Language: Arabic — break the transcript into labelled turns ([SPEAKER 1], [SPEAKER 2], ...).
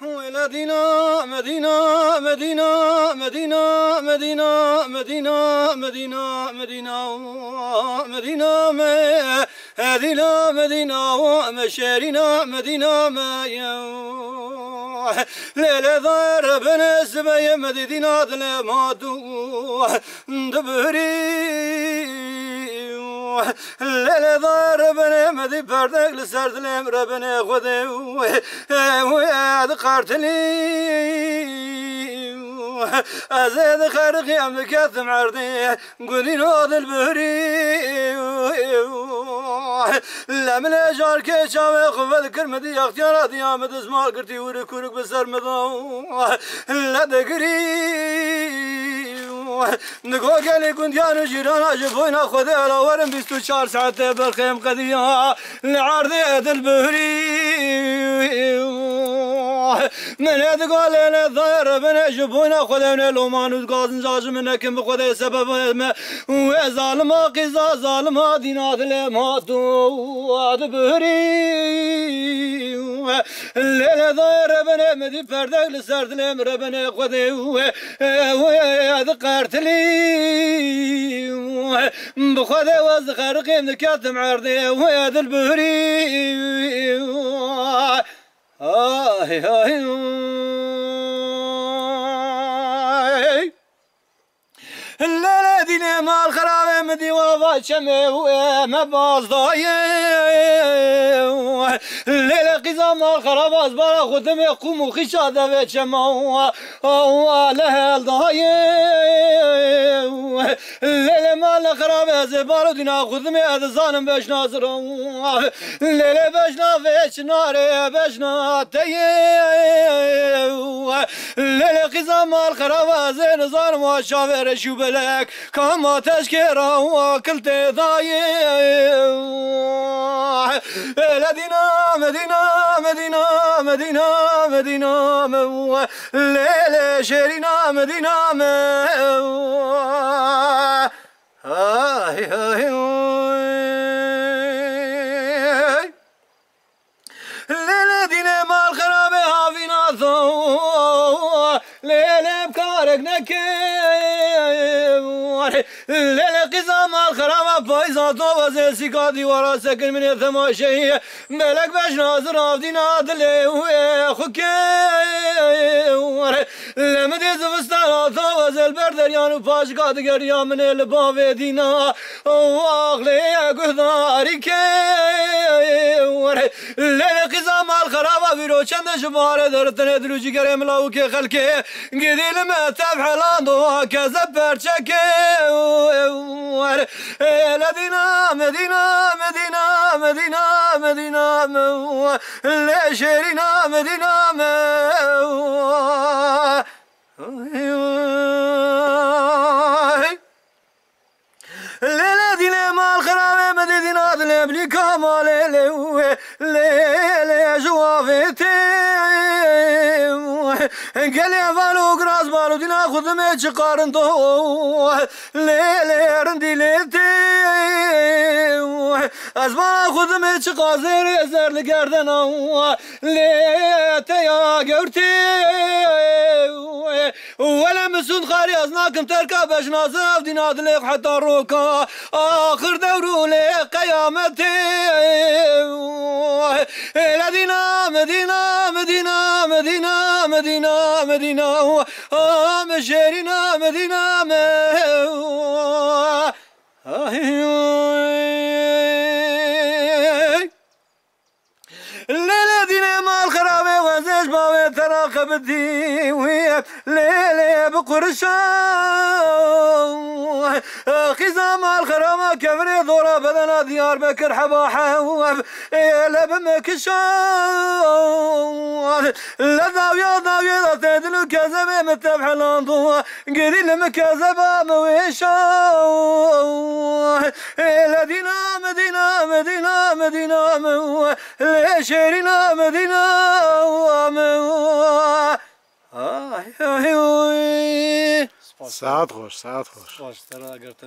[SPEAKER 1] مدينة مدينة مدينة مدينة مدينة مدينة مدينة مدينة مدينة مدينة مدينة مشارينا مدينة ما ليلة ضرب نسبة مدينة دو دبري ليلة ضربنا مذي بردك لسرد لم ربنا غدي ويا ذقرتني أزاد خارق يا مكاث معرضي قولي نوض البهري لا من اجار كيشام يخفى ذكر مدي اختيارات يا مدز ما قرتي وركورك بسر مضاو لا دقري نگاه گلی گندیان جیران جبوینا خود را. ورم 24 ساعت برخیم قدیا لعرض البهري من هذا قال أنا ضاير بنا جبونا خذنا لو ما نقاض نزاج منكم بخذ سبب وظالم قزا ظالم دينات لما تو. بهري هو الليلة ضربنا مدي فردك لسرد لم ربنا قضي هو ذقرت لي بخذ وزخر قيم نكات معرضي ويا ذا البهري آه آه الليلة دينا مال خرابة مدي وفا شمي وما باز ضايق لیل قیزم خراب از بارا خودم قوم و خیش آده و چما و هل دایی لیل مال خراب از برا دینا خودم از زانم بشنا زرم لیل بشنا بشنا ری بشنا تیه لیل قیزم مال خراب از نظارم و شاور شو بلک کام آتش که را و کلت دایه مدينة مدينة مدينة مدينة مدينة ليلة شيرينا مدينة هاي هاي ليلة دينا ما الخرابة هافينا ثو ليلة بكارك نكي. دیواره لیل قیزم الخرم پای زاتو و زلسیکا دیوارا سکر من تماشایی ملک بش نازر آفدین آدلی و خوکی. آره. لمدی زمستان آتو و زلبر دریان و پاشگا دگر یامن لبا و دینا. و آخلی گهداری که. آره. لیل خرابة في چند جمهور درت ندلو جيكر املا وكي خلكي قدي لما تبع لاندو كزبر شكي مدينة مدينة مدينة مدينة مدينة لشيرينا شيرينا مدينة ليلة دينا مال خرابة مدينة دينا بلي كمال le jovete gele valo graz malo dina khudme çıkarın to lelerin dilete از ما خودم چه قاضر زر لگردن لیت یا گرتی ولا مسون خاري أزناكم تركا باش نازل دي نادلق حتى روكا آخر دور قيامتي لدينا مدينة مدينة مدينة مدينة مدينة مشيرنا مدينة ليلة دينا مال خرابي وزيش باوي تراقب الدين ليلة بقرشا خزام الخرامة كفري ضرا بدنا ديار بكر حباحة إلا بمكشو لا ذاوية ذاوية لا تدلو كذبة متبح لاندوا قري لم كذبة مويشا إلا دينا مدينة مدينة مدينة ليش رينا مدينة Szádhos,
[SPEAKER 2] szádhos.
[SPEAKER 1] Szádhos, te